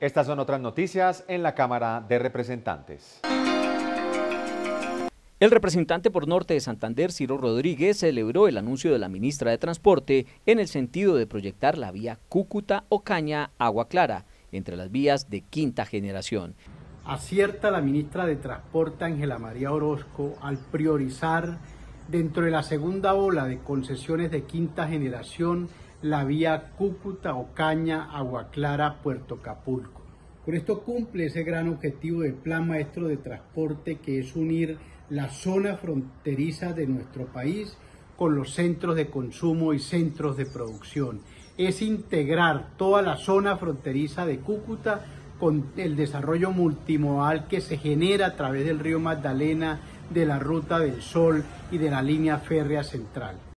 Estas son otras noticias en la Cámara de Representantes. El representante por Norte de Santander, Ciro Rodríguez, celebró el anuncio de la ministra de Transporte en el sentido de proyectar la vía Cúcuta-Ocaña-Agua Clara entre las vías de quinta generación. Acierta la ministra de Transporte, Ángela María Orozco, al priorizar dentro de la segunda ola de concesiones de quinta generación la vía Cúcuta-Ocaña-Agua Clara-Puerto Capulco. Con esto cumple ese gran objetivo del Plan Maestro de Transporte que es unir la zona fronteriza de nuestro país con los centros de consumo y centros de producción. Es integrar toda la zona fronteriza de Cúcuta con el desarrollo multimodal que se genera a través del río Magdalena, de la Ruta del Sol y de la línea férrea central.